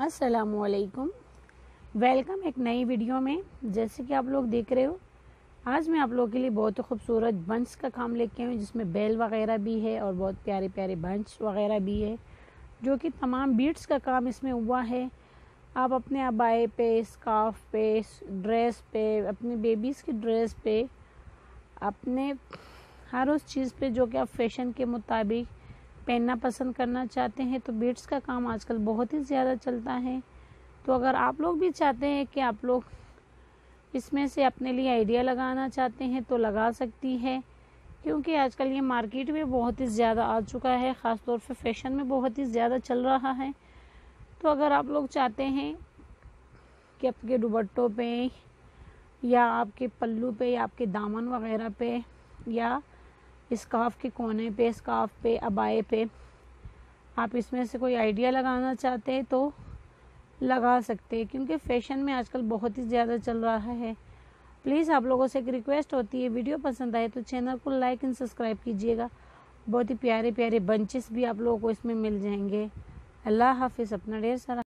असलकुम वेलकम एक नई वीडियो में। जैसे कि आप लोग देख रहे हो, आज मैं आप लोगों के लिए बहुत ही खूबसूरत बंच का काम लेके आई हूँ, जिसमें बेल वगैरह भी है और बहुत प्यारे प्यारे बंच वगैरह भी है, जो कि तमाम बीट्स का काम इसमें हुआ है। आप अपने अबाए पे स्काफ पे ड्रेस पे, अपने बेबीज़ की ड्रेस पे, अपने हर उस चीज़ पे जो कि आप फ़ैशन के मुताबिक पहनना पसंद करना चाहते हैं तो बीट्स का काम आजकल बहुत ही ज़्यादा चलता है। तो अगर आप लोग भी चाहते हैं कि आप लोग इसमें से अपने लिए आइडिया लगाना चाहते हैं तो लगा सकती है, क्योंकि आजकल ये मार्केट में बहुत ही ज़्यादा आ चुका है ख़ास तौर फ़ैशन में बहुत ही ज़्यादा चल रहा है। तो अगर आप लोग चाहते हैं कि आपके दुबट्टों पे या आपके पल्लू पे या आपके दामन वगैरह पे या स्काफ के कोने पे स्काफ पे अबाए पे। आप इसमें से कोई आइडिया लगाना चाहते हैं तो लगा सकते हैं, क्योंकि फ़ैशन में आजकल बहुत ही ज़्यादा चल रहा है। प्लीज़, आप लोगों से एक रिक्वेस्ट होती है, वीडियो पसंद आए तो चैनल को लाइक एंड सब्सक्राइब कीजिएगा। बहुत ही प्यारे प्यारे बंचेस भी आप लोगों को इसमें मिल जाएँगे। अल्लाह हाफिज़, अपना ढेर सारा